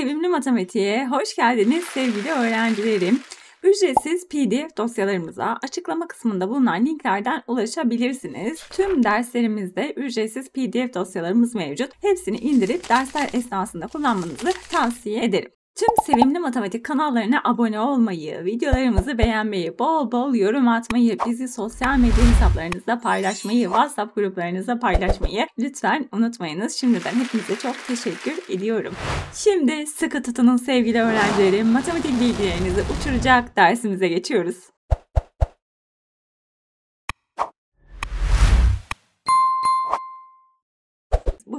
sevimli matematiğe hoş geldiniz sevgili öğrencilerim. Ücretsiz PDF dosyalarımıza açıklama kısmında bulunan linklerden ulaşabilirsiniz. Tüm derslerimizde ücretsiz PDF dosyalarımız mevcut. Hepsini indirip dersler esnasında kullanmanızı tavsiye ederim. Tüm sevimli matematik kanallarına abone olmayı, videolarımızı beğenmeyi, bol bol yorum atmayı, bizi sosyal medya hesaplarınızda paylaşmayı, WhatsApp gruplarınızda paylaşmayı lütfen unutmayınız. Şimdiden hepinize çok teşekkür ediyorum. Şimdi sıkı tutunun sevgili öğrencilerim. Matematik bilgilerinizi uçuracak dersimize geçiyoruz.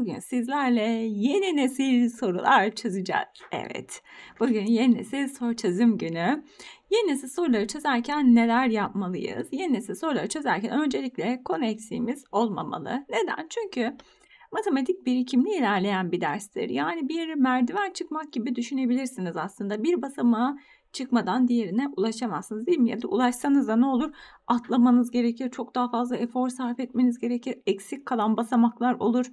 Bugün sizlerle yeni nesil sorular çözeceğiz. Evet, bugün yeni nesil soru çözüm günü. Yeni nesil soruları çözerken neler yapmalıyız? Yeni nesil soruları çözerken öncelikle konu eksiğimiz olmamalı. Neden? Çünkü matematik birikimli ilerleyen bir derstir. Yani bir merdiven çıkmak gibi düşünebilirsiniz aslında. Bir basamağa çıkmadan diğerine ulaşamazsınız değil mi? Ya da ulaşsanız da ne olur? Atlamanız gerekir, çok daha fazla efor sarf etmeniz gerekir, eksik kalan basamaklar olur.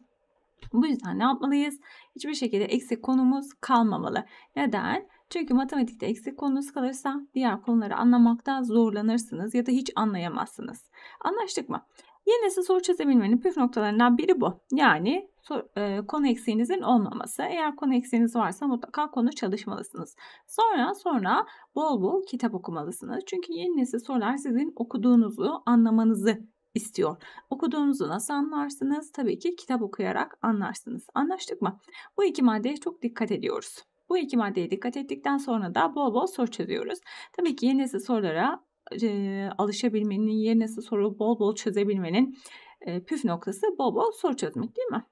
Bu yüzden ne yapmalıyız? Hiçbir şekilde eksik konumuz kalmamalı. Neden? Çünkü matematikte eksik konunuz kalırsa diğer konuları anlamakta zorlanırsınız ya da hiç anlayamazsınız. Anlaştık mı? Yeni nesil soru çözebilmenin püf noktalarından biri bu. Yani e, konu eksiğinizin olmaması. Eğer konu eksiğiniz varsa mutlaka konu çalışmalısınız. Sonra sonra bol bol kitap okumalısınız. Çünkü yeni nesil sorular sizin okuduğunuzu anlamanızı istiyor. Okuduğunuzu nasıl anlarsınız? Tabii ki kitap okuyarak anlarsınız. Anlaştık mı? Bu iki maddeye çok dikkat ediyoruz. Bu iki maddeye dikkat ettikten sonra da bol bol soru çözüyoruz. Tabii ki yeni nesil sorulara e, alışabilmenin, yeni nesil soru bol bol çözebilmenin e, püf noktası bol bol soru çözmek değil mi?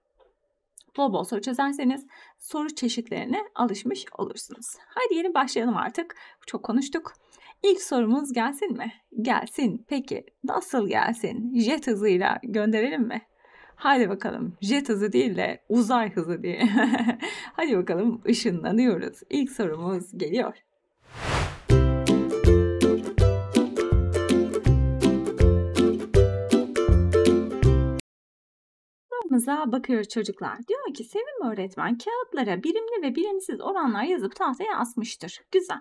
Bol soru çözerseniz soru çeşitlerine alışmış olursunuz. Haydi yeni başlayalım artık. Çok konuştuk. İlk sorumuz gelsin mi? Gelsin. Peki nasıl gelsin? Jet hızıyla gönderelim mi? Hadi bakalım jet hızı değil de uzay hızı diye. Hadi bakalım ışınlanıyoruz. İlk sorumuz geliyor. Sorumuza bakıyoruz çocuklar. Diyor ki Sevim öğretmen kağıtlara birimli ve birimsiz oranlar yazıp tahtaya asmıştır. Güzel.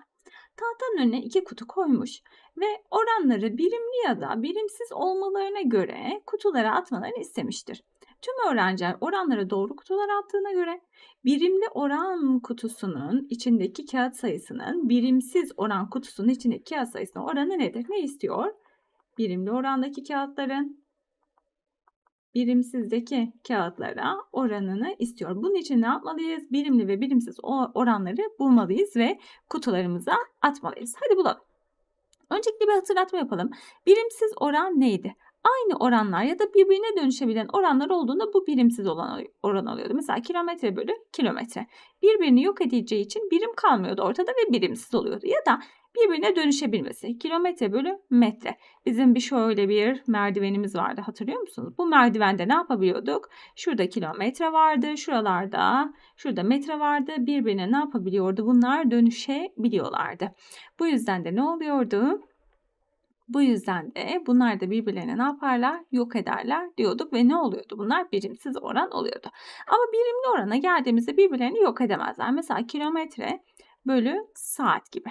Tahtanın önüne iki kutu koymuş ve oranları birimli ya da birimsiz olmalarına göre kutulara atmalarını istemiştir. Tüm öğrenciler oranları doğru kutulara attığına göre birimli oran kutusunun içindeki kağıt sayısının birimsiz oran kutusunun içindeki kağıt sayısının oranı nedir? Ne istiyor? Birimli orandaki kağıtların birimsizdeki kağıtlara oranını istiyor. Bunun için ne yapmalıyız? Birimli ve birimsiz oranları bulmalıyız ve kutularımıza atmalıyız. Hadi bulalım. Öncelikle bir hatırlatma yapalım. Birimsiz oran neydi? Aynı oranlar ya da birbirine dönüşebilen oranlar olduğunda bu birimsiz olan oran oluyordu. Mesela kilometre bölü kilometre. Birbirini yok edeceği için birim kalmıyordu ortada ve birimsiz oluyordu. Ya da birbirine dönüşebilmesi. Kilometre bölü metre. Bizim bir şöyle bir merdivenimiz vardı hatırlıyor musunuz? Bu merdivende ne yapabiliyorduk? Şurada kilometre vardı, şuralarda, şurada metre vardı. Birbirine ne yapabiliyordu? Bunlar dönüşebiliyorlardı. Bu yüzden de ne oluyordu? Bu yüzden de bunlar da birbirlerine ne yaparlar? Yok ederler diyorduk ve ne oluyordu? Bunlar birimsiz oran oluyordu. Ama birimli orana geldiğimizde birbirlerini yok edemezler. Mesela kilometre bölü saat gibi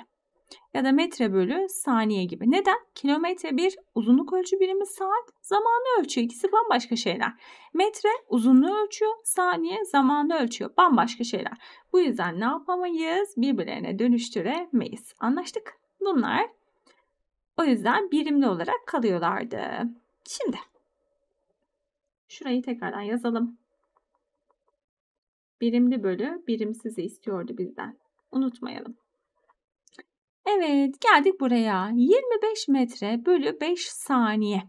ya da metre bölü saniye gibi. Neden? Kilometre bir uzunluk ölçü birimi saat, zamanı ölçüyor. İkisi bambaşka şeyler. Metre uzunluğu ölçüyor, saniye zamanı ölçüyor. Bambaşka şeyler. Bu yüzden ne yapamayız? Birbirlerine dönüştüremeyiz. Anlaştık? Bunlar o yüzden birimli olarak kalıyorlardı. Şimdi şurayı tekrardan yazalım. Birimli bölü birimsizi istiyordu bizden. Unutmayalım. Evet geldik buraya. 25 metre bölü 5 saniye.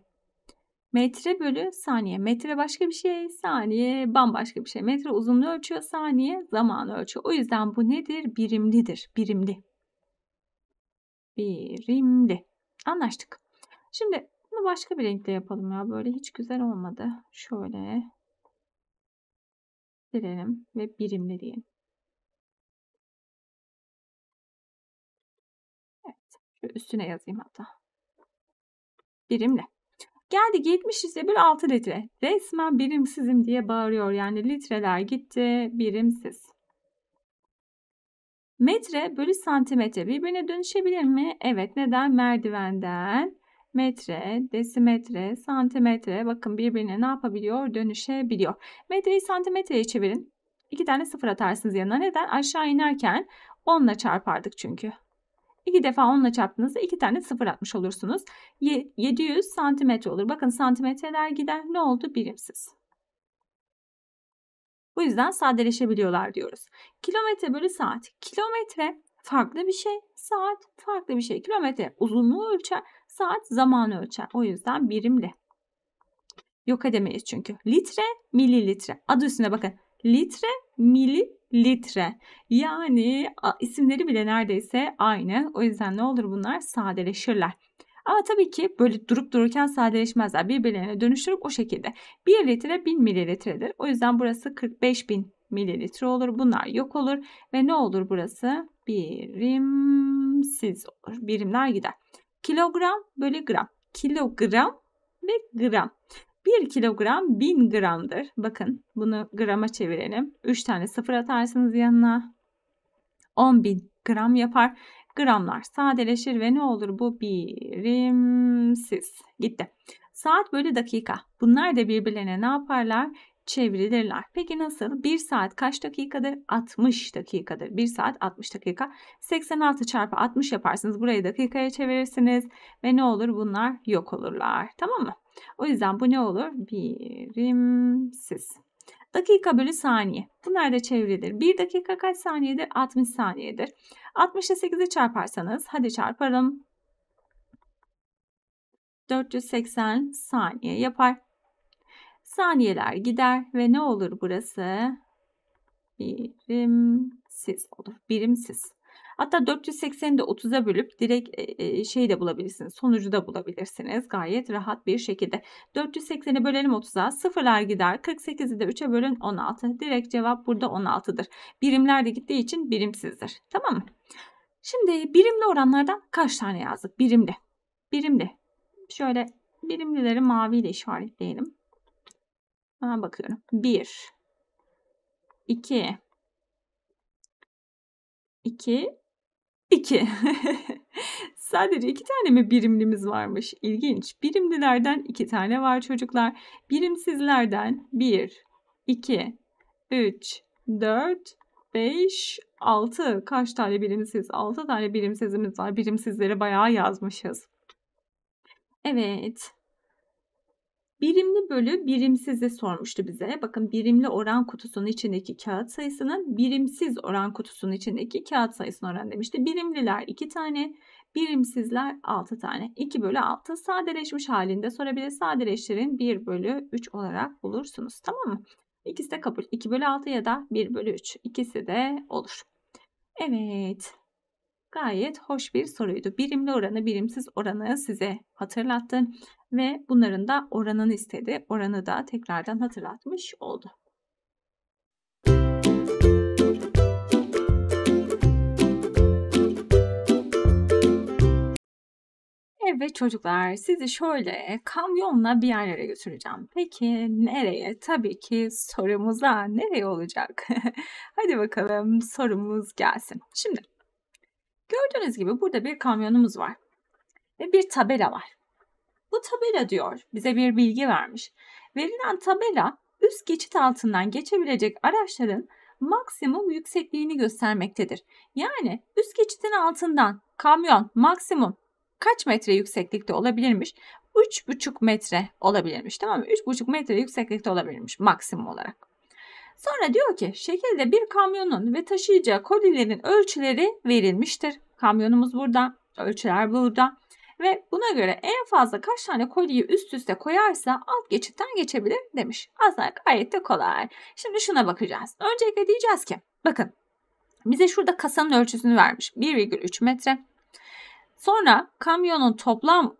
Metre bölü saniye. Metre başka bir şey, saniye bambaşka bir şey. Metre uzunluğu ölçüyor, saniye zamanı ölçüyor. O yüzden bu nedir? Birimlidir. Birimli. Birimli. Anlaştık. Şimdi bunu başka bir renkle yapalım ya. Böyle hiç güzel olmadı. Şöyle silelim ve birimli diyelim. Üstüne yazayım hatta. Birimle. Geldik 70 litre bir 6 litre. Resmen birimsizim diye bağırıyor. Yani litreler gitti birimsiz. Metre bölü santimetre birbirine dönüşebilir mi? Evet. Neden? Merdivenden metre, desimetre, santimetre bakın birbirine ne yapabiliyor? Dönüşebiliyor. Metreyi santimetreye çevirin. İki tane sıfır atarsınız yanına. Neden? Aşağı inerken 10 ile çarpardık çünkü. İki defa 10 ile çarptığınızda iki tane sıfır atmış olursunuz. 700 santimetre olur. Bakın santimetreler gider. Ne oldu? Birimsiz. Bu yüzden sadeleşebiliyorlar diyoruz. Kilometre bölü saat. Kilometre farklı bir şey. Saat farklı bir şey. Kilometre uzunluğu ölçer. Saat zamanı ölçer. O yüzden birimli. Yok edemeyiz çünkü. Litre, mililitre. Adı üstüne bakın. Litre, mililitre. Yani isimleri bile neredeyse aynı. O yüzden ne olur bunlar? Sadeleşirler. Ama tabii ki böyle durup dururken sadeleşmezler. Birbirlerine dönüştürüp o şekilde. 1 litre 1000 mililitredir. O yüzden burası 45 bin mililitre olur. Bunlar yok olur. Ve ne olur burası? Birimsiz olur. Birimler gider. Kilogram bölü gram. Kilogram ve gram. 1 kilogram 1000 gramdır. Bakın bunu grama çevirelim. 3 tane sıfır atarsınız yanına. 10.000 gram yapar. Gramlar sadeleşir ve ne olur bu birimsiz. Gitti. Saat bölü dakika. Bunlar da birbirlerine ne yaparlar? Çevrilirler. Peki nasıl? 1 saat kaç dakikadır? 60 dakikadır. 1 saat 60 dakika. 86 çarpı 60 yaparsınız. Burayı dakikaya çevirirsiniz. Ve ne olur? Bunlar yok olurlar. Tamam mı? O yüzden bu ne olur? Birimsiz. Dakika bölü saniye. Bunlar da çevrilir. 1 dakika kaç saniyedir? 60 saniyedir. 60 ile 8'i çarparsanız hadi çarparım. 480 saniye yapar. Saniyeler gider ve ne olur burası? Birimsiz olur. Birimsiz. Hatta 480'i de 30'a bölüp direkt şey de bulabilirsiniz. Sonucu da bulabilirsiniz. Gayet rahat bir şekilde. 480'i bölelim 30'a. Sıfırlar gider. 48'i de 3'e bölün 16. Direkt cevap burada 16'dır. Birimler de gittiği için birimsizdir. Tamam mı? Şimdi birimli oranlardan kaç tane yazdık? Birimli. Birimli. Şöyle birimlileri maviyle işaretleyelim. Hemen bakıyorum. 1 2 2 2 Sadece iki tane mi birimlimiz varmış? İlginç. Birimlilerden iki tane var çocuklar. Birimsizlerden 1, 2, 3, 4, 5, 6. Kaç tane birimsiz? 6 tane birimsizimiz var. Birimsizleri bayağı yazmışız. Evet. Birimli bölü birimsizi sormuştu bize. Bakın birimli oran kutusunun içindeki kağıt sayısının birimsiz oran kutusunun içindeki kağıt sayısına oran demişti. Birimliler 2 tane, birimsizler 6 tane. 2 bölü 6 sadeleşmiş halinde sorabilir. Sadeleştirin 1 bölü 3 olarak bulursunuz. Tamam mı? İkisi de kabul. 2 bölü 6 ya da 1 bölü 3. İkisi de olur. Evet. Gayet hoş bir soruydu. Birimli oranı, birimsiz oranı size hatırlattın ve bunların da oranını istedi. Oranı da tekrardan hatırlatmış oldu. Evet çocuklar sizi şöyle kamyonla bir yerlere götüreceğim. Peki nereye? Tabii ki sorumuza nereye olacak? Hadi bakalım sorumuz gelsin. Şimdi gördüğünüz gibi burada bir kamyonumuz var ve bir tabela var. Bu tabela diyor bize bir bilgi vermiş. Verilen tabela üst geçit altından geçebilecek araçların maksimum yüksekliğini göstermektedir. Yani üst geçitin altından kamyon maksimum kaç metre yükseklikte olabilirmiş? 3,5 metre olabilirmiş tamam mı? 3,5 metre yükseklikte olabilirmiş maksimum olarak. Sonra diyor ki şekilde bir kamyonun ve taşıyacağı kolilerin ölçüleri verilmiştir. Kamyonumuz burada, ölçüler burada. Ve buna göre en fazla kaç tane kolyeyi üst üste koyarsa alt geçitten geçebilir demiş. Aslında gayet de kolay. Şimdi şuna bakacağız. Öncelikle diyeceğiz ki bakın bize şurada kasanın ölçüsünü vermiş. 1,3 metre. Sonra kamyonun toplam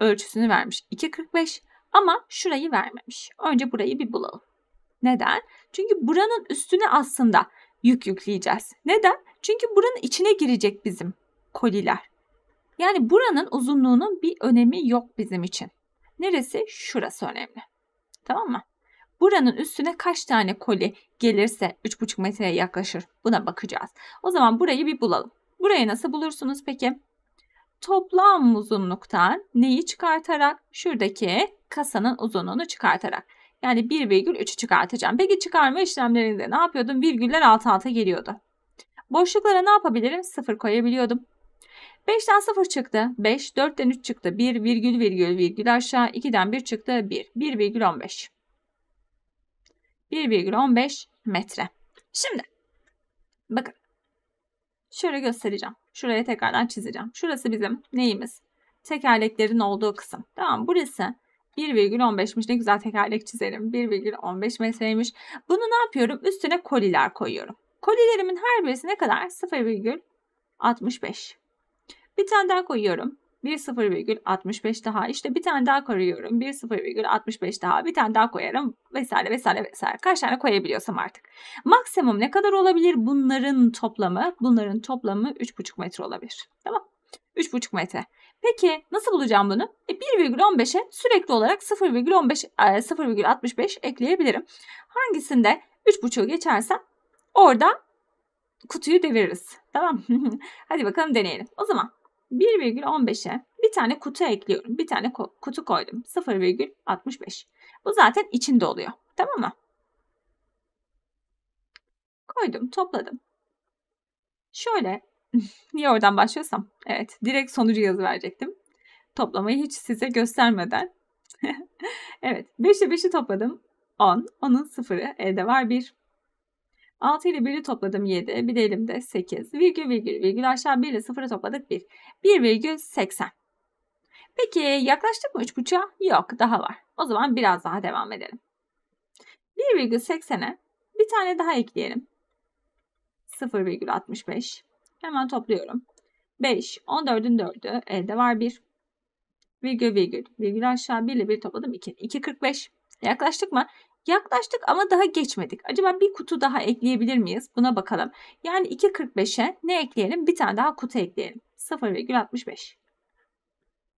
ölçüsünü vermiş. 2,45 ama şurayı vermemiş. Önce burayı bir bulalım. Neden? Çünkü buranın üstüne aslında yük yükleyeceğiz. Neden? Çünkü buranın içine girecek bizim koliler. Yani buranın uzunluğunun bir önemi yok bizim için. Neresi? Şurası önemli. Tamam mı? buranın üstüne kaç tane koli gelirse 3,5 metreye yaklaşır. Buna bakacağız. O zaman burayı bir bulalım. Burayı nasıl bulursunuz peki? Toplam uzunluktan neyi çıkartarak? Şuradaki kasanın uzunluğunu çıkartarak. Yani 1,3'ü çıkartacağım. Peki çıkarma işlemlerinde ne yapıyordum? Virgüller alt alta geliyordu. Boşluklara ne yapabilirim? 0 koyabiliyordum. 5'ten 0 çıktı. 5, 4'ten 3 çıktı. 1, virgül virgül virgül aşağı. 2'den 1 çıktı. 1, 1,15. 1,15 metre. Şimdi bakın şöyle göstereceğim. Şuraya tekrardan çizeceğim. Şurası bizim neyimiz? Tekerleklerin olduğu kısım. Tamam burası 1,15'miş. Ne güzel tekerlek çizelim. 1,15 metreymiş. Bunu ne yapıyorum? Üstüne koliler koyuyorum. Kolilerimin her birisi ne kadar? 0,65. Bir tane daha koyuyorum. 1,0,65 daha. İşte bir tane daha koyuyorum. 1,0,65 daha. Bir tane daha koyarım. Vesaire vesaire vesaire. Kaç tane koyabiliyorsam artık. Maksimum ne kadar olabilir? Bunların toplamı, bunların toplamı 3,5 metre olabilir. Tamam. 3,5 metre. Peki nasıl bulacağım bunu? E 1,15'e sürekli olarak 0,15 0,65 ekleyebilirim. Hangisinde 3,5'u geçersem orada kutuyu deviririz. Tamam. Hadi bakalım deneyelim. O zaman 1,15'e bir tane kutu ekliyorum. Bir tane kutu koydum. 0,65. Bu zaten içinde oluyor. Tamam mı? Koydum, topladım. Şöyle, niye oradan başlıyorsam? Evet, direkt sonucu yazı verecektim. Toplamayı hiç size göstermeden. evet, 5'e 5'i topladım. 10. 10'un sıfırı elde var 1. 6 ile 1'i topladım 7. Bir de elimde 8. Virgül virgül virgül aşağı 1 ile 0'ı topladık 1. 1,80. Peki yaklaştık mı 3,5'a? Yok daha var. O zaman biraz daha devam edelim. 1,80'e bir tane daha ekleyelim. 0,65. Hemen topluyorum. 5, 14'ün 4'ü elde var 1. Virgül virgül virgül aşağı 1 ile 1 topladım 2. 2,45. Yaklaştık mı? Yaklaştık ama daha geçmedik. Acaba bir kutu daha ekleyebilir miyiz? Buna bakalım. Yani 2.45'e ne ekleyelim? Bir tane daha kutu ekleyelim. 0,65.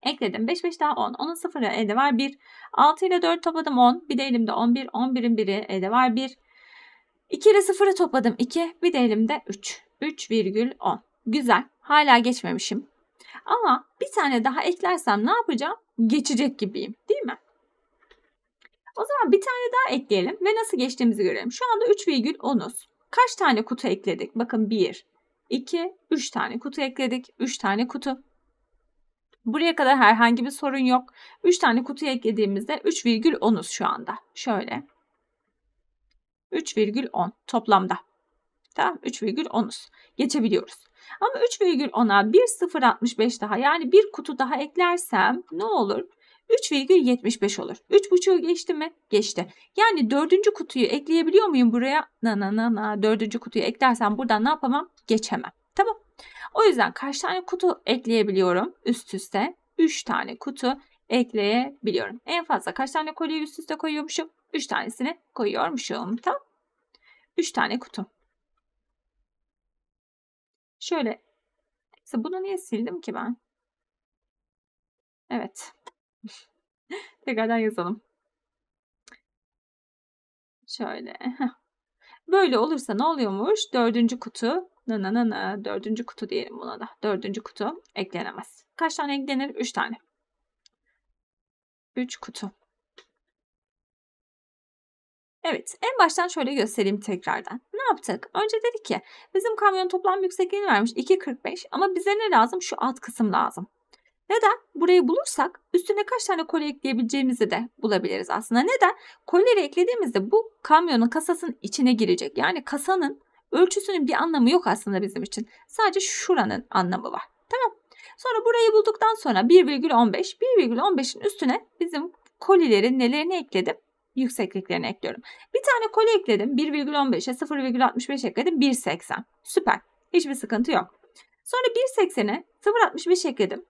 Ekledim. 5 5 daha 10. Onun sıfırı elde var 1. 6 ile 4 topladım 10. Bir de elimde 11. 11'in biri elde var 1. 2 ile 0'ı topladım 2. Bir de elimde 3. 3,10. Güzel. Hala geçmemişim. Ama bir tane daha eklersem ne yapacağım? Geçecek gibiyim. Değil mi? O zaman bir tane daha ekleyelim ve nasıl geçtiğimizi görelim. Şu anda 3,10'uz. Kaç tane kutu ekledik? Bakın 1, 2, 3 tane kutu ekledik. 3 tane kutu. Buraya kadar herhangi bir sorun yok. 3 tane kutu eklediğimizde 3,10'uz şu anda. Şöyle. 3,10 toplamda. Tamam 3,10'uz. Geçebiliyoruz. Ama 3,10'a 1,065 daha yani bir kutu daha eklersem ne olur? 3,75 olur. 3,5'u geçti mi? Geçti. Yani dördüncü kutuyu ekleyebiliyor muyum buraya? Na na na na. Dördüncü kutuyu eklersem buradan ne yapamam? Geçemem. Tamam. O yüzden kaç tane kutu ekleyebiliyorum üst üste? 3 tane kutu ekleyebiliyorum. En fazla kaç tane kolyeyi üst üste koyuyormuşum? 3 tanesini koyuyormuşum. Tamam. 3 tane kutu. Şöyle. Bunu niye sildim ki ben? Evet. Tekrardan yazalım. Şöyle. Böyle olursa ne oluyormuş? Dördüncü kutu. Na na na na. Dördüncü kutu diyelim buna da. Dördüncü kutu eklenemez. Kaç tane eklenir? Üç tane. Üç kutu. Evet, en baştan şöyle göstereyim tekrardan. Ne yaptık? Önce dedik ki bizim kamyon toplam yüksekliğini vermiş 2.45 ama bize ne lazım? Şu alt kısım lazım. Neden? Burayı bulursak üstüne kaç tane koli ekleyebileceğimizi de bulabiliriz aslında. Neden? Kolileri eklediğimizde bu kamyonun kasasının içine girecek. Yani kasanın ölçüsünün bir anlamı yok aslında bizim için. Sadece şuranın anlamı var. Tamam. Sonra burayı bulduktan sonra 1,15. 1,15'in üstüne bizim kolilerin nelerini ekledim? Yüksekliklerini ekliyorum. Bir tane koli ekledim. 1,15'e 0,65 ekledim. 1,80. Süper. Hiçbir sıkıntı yok. Sonra 1,80'e 0,65 ekledim.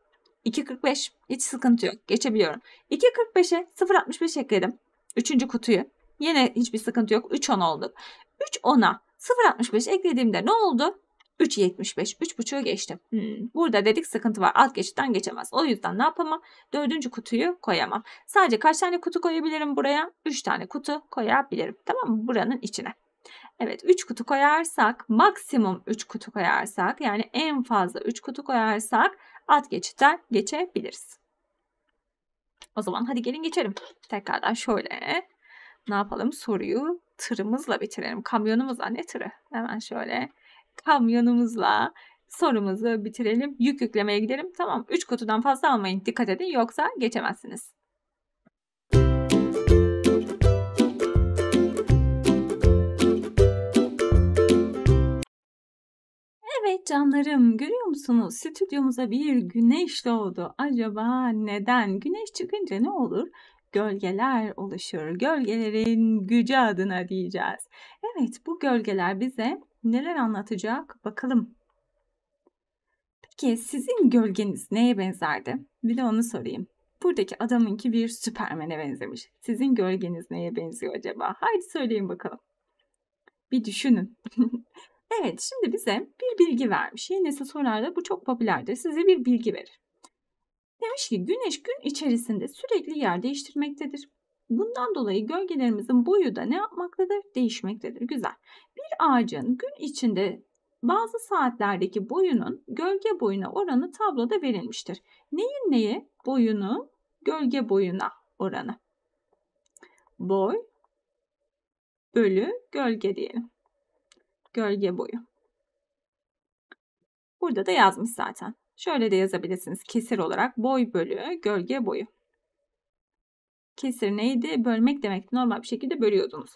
2.45 hiç sıkıntı yok. Geçebiliyorum. 2.45'e 0.65 ekledim. Üçüncü kutuyu. Yine hiçbir sıkıntı yok. 3.10 oldu. 3.10'a 0.65 eklediğimde ne oldu? 3.75. 3.5'u geçtim. Hmm. Burada dedik sıkıntı var. Alt geçitten geçemez. O yüzden ne yapamam? Dördüncü kutuyu koyamam. Sadece kaç tane kutu koyabilirim buraya? 3 tane kutu koyabilirim. Tamam mı? Buranın içine. Evet 3 kutu koyarsak maksimum 3 kutu koyarsak yani en fazla 3 kutu koyarsak alt geçitten geçebiliriz. O zaman hadi gelin geçelim. Tekrardan şöyle ne yapalım soruyu tırımızla bitirelim. Kamyonumuzla ne tırı? Hemen şöyle kamyonumuzla sorumuzu bitirelim. Yük yüklemeye gidelim. Tamam 3 kutudan fazla almayın. Dikkat edin yoksa geçemezsiniz. Evet canlarım görüyor musunuz? Stüdyomuza bir güneş doğdu. Acaba neden? Güneş çıkınca ne olur? Gölgeler oluşur. Gölgelerin gücü adına diyeceğiz. Evet bu gölgeler bize neler anlatacak bakalım. Peki sizin gölgeniz neye benzerdi? Bir de onu sorayım. Buradaki adamınki bir süpermene benzemiş. Sizin gölgeniz neye benziyor acaba? Haydi söyleyin bakalım. Bir düşünün. evet şimdi bize bir bilgi vermiş. Yine sorularda bu çok popülerdir. Size bir bilgi verir. Demiş ki güneş gün içerisinde sürekli yer değiştirmektedir. Bundan dolayı gölgelerimizin boyu da ne yapmaktadır? Değişmektedir. Güzel. Ağacın gün içinde bazı saatlerdeki boyunun gölge boyuna oranı tabloda verilmiştir. Neyin neye? Boyunu gölge boyuna oranı. Boy bölü gölge diyelim. Gölge boyu. Burada da yazmış zaten. Şöyle de yazabilirsiniz kesir olarak boy bölü gölge boyu. Kesir neydi? Bölmek demek. Normal bir şekilde bölüyordunuz.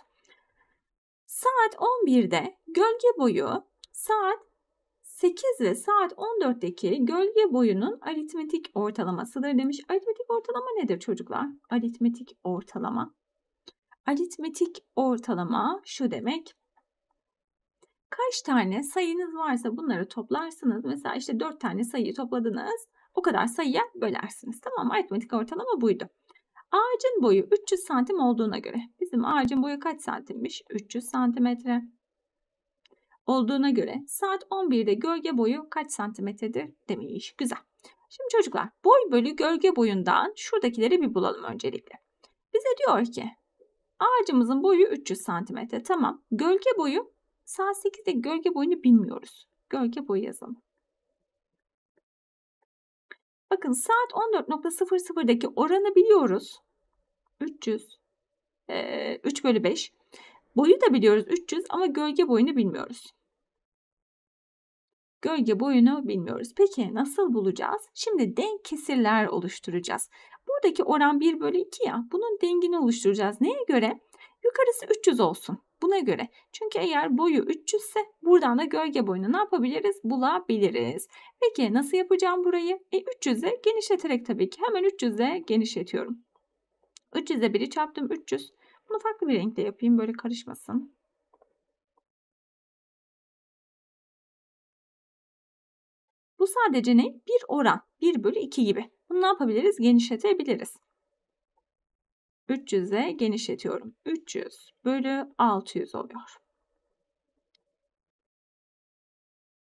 Saat 11'de gölge boyu saat 8 ve saat 14'teki gölge boyunun aritmetik ortalamasıdır demiş. Aritmetik ortalama nedir çocuklar? Aritmetik ortalama. Aritmetik ortalama şu demek. Kaç tane sayınız varsa bunları toplarsınız. Mesela işte 4 tane sayıyı topladınız. O kadar sayıya bölersiniz. Tamam mı? Aritmetik ortalama buydu. Ağacın boyu 300 santim olduğuna göre bizim ağacın boyu kaç santimmiş? 300 santimetre. Olduğuna göre saat 11'de gölge boyu kaç santimetredir demiş. Güzel. Şimdi çocuklar boy bölü gölge boyundan şuradakileri bir bulalım öncelikle. Bize diyor ki ağacımızın boyu 300 santimetre. Tamam. Gölge boyu saat 8'de gölge boyunu bilmiyoruz. Gölge boyu yazalım. Bakın saat 14.00'daki oranı biliyoruz. 300. E, 3 bölü 5. Boyu da biliyoruz 300 ama gölge boyunu bilmiyoruz. Gölge boyunu bilmiyoruz. Peki nasıl bulacağız? Şimdi denk kesirler oluşturacağız. Buradaki oran 1 bölü 2 ya. Bunun dengini oluşturacağız. Neye göre? Yukarısı 300 olsun. Buna göre. Çünkü eğer boyu 300 ise buradan da gölge boyunu ne yapabiliriz? Bulabiliriz. Peki nasıl yapacağım burayı? E 300'e genişleterek tabii ki. Hemen 300'e genişletiyorum. 300'e 1'i çarptım 300. Bunu farklı bir renkle yapayım böyle karışmasın. Bu sadece ne? Bir oran. 1 bölü 2 gibi. Bunu ne yapabiliriz? Genişletebiliriz. 300'e genişletiyorum. 300 bölü 600 oluyor.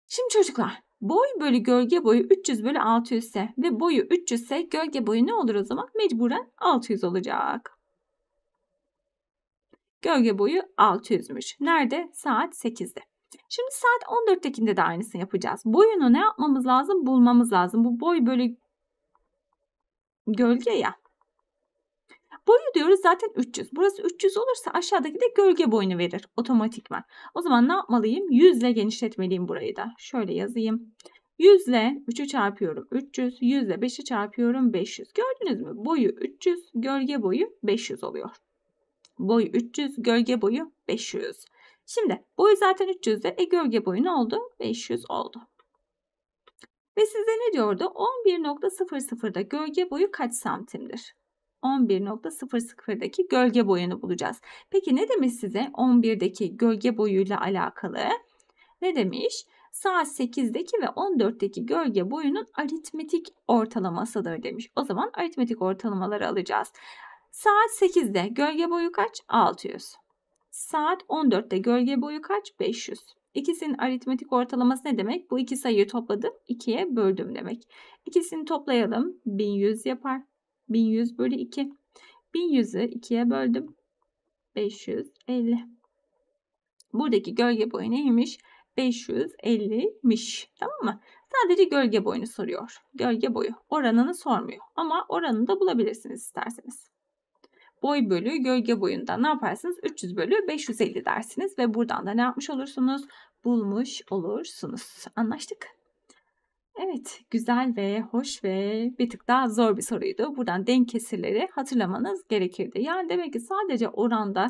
Şimdi çocuklar boy bölü gölge boyu 300 bölü 600 ise ve boyu 300 ise gölge boyu ne olur o zaman? Mecburen 600 olacak. Gölge boyu 600'müş. Nerede? Saat 8'de. Şimdi saat 14'tekinde de aynısını yapacağız. Boyunu ne yapmamız lazım? Bulmamız lazım. Bu boy bölü gölge ya. Boyu diyoruz zaten 300. Burası 300 olursa aşağıdaki de gölge boyunu verir otomatikman. O zaman ne yapmalıyım? 100 ile genişletmeliyim burayı da. Şöyle yazayım. 100 ile 3'ü çarpıyorum 300. 100 ile 5'i çarpıyorum 500. Gördünüz mü? Boyu 300, gölge boyu 500 oluyor. Boy 300, gölge boyu 500. Şimdi boyu zaten 300'de e gölge boyu ne oldu? 500 oldu. Ve size ne diyordu? 11.00'da gölge boyu kaç santimdir? 11.00'daki gölge boyunu bulacağız. Peki ne demiş size 11'deki gölge boyuyla alakalı? Ne demiş? Saat 8'deki ve 14'teki gölge boyunun aritmetik ortalamasıdır demiş. O zaman aritmetik ortalamaları alacağız. Saat 8'de gölge boyu kaç? 600. Saat 14'te gölge boyu kaç? 500. İkisinin aritmetik ortalaması ne demek? Bu iki sayıyı topladım, ikiye böldüm demek. İkisini toplayalım. 1100 yapar. 1100 bölü 2. 1100'ü ikiye böldüm. 550. Buradaki gölge boyu neymiş? 550'miş. Tamam mı? Sadece gölge boyunu soruyor. Gölge boyu. Oranını sormuyor. Ama oranını da bulabilirsiniz isterseniz. Boy bölü gölge boyunda ne yaparsınız? 300 bölü 550 dersiniz ve buradan da ne yapmış olursunuz? Bulmuş olursunuz. Anlaştık. Evet, güzel ve hoş ve bir tık daha zor bir soruydu. Buradan denk kesirleri hatırlamanız gerekirdi. Yani demek ki sadece oranda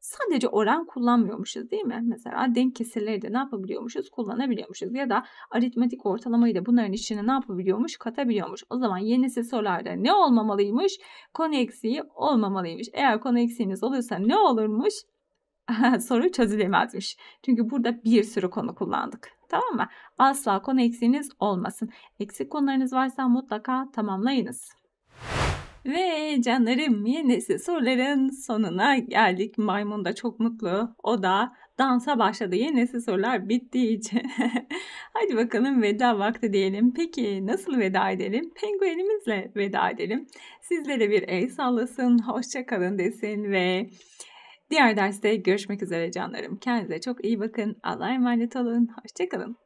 sadece oran kullanmıyormuşuz değil mi? Mesela denk kesirleri de ne yapabiliyormuşuz? Kullanabiliyormuşuz. Ya da aritmetik ortalamayı da bunların içine ne yapabiliyormuş? Katabiliyormuş. O zaman yenisi sorularda ne olmamalıymış? Konu eksiği olmamalıymış. Eğer konu eksiğiniz olursa ne olurmuş? Soru çözülemezmiş. Çünkü burada bir sürü konu kullandık. Tamam mı? Asla konu eksiğiniz olmasın. Eksik konularınız varsa mutlaka tamamlayınız. Ve canlarım yenisi soruların sonuna geldik. Maymun da çok mutlu. O da dansa başladı. Yenisi sorular bittiği için. Hadi bakalım veda vakti diyelim. Peki nasıl veda edelim? Penguenimizle veda edelim. Sizlere bir el sallasın, hoşçakalın desin ve Diğer derste görüşmek üzere canlarım. Kendinize çok iyi bakın. Allah'a emanet olun. Hoşçakalın.